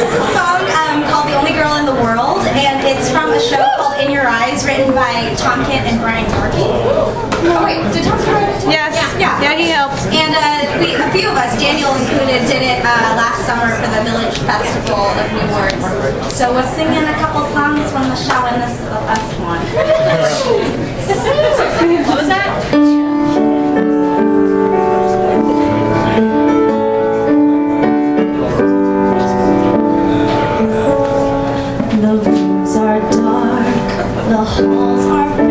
is a song um, called The Only Girl in the World, and it's from a show called In Your Eyes, written by Tom Kitt and Brian Yorkey. Oh wait, did Tom write it? Yes. Yeah. Yeah, he helped. And uh, we, a few of us, Daniel included, did it uh, last summer for the Village Festival of New Words. So we're singing a couple songs from the show, and this is the first one. what was that? The halls are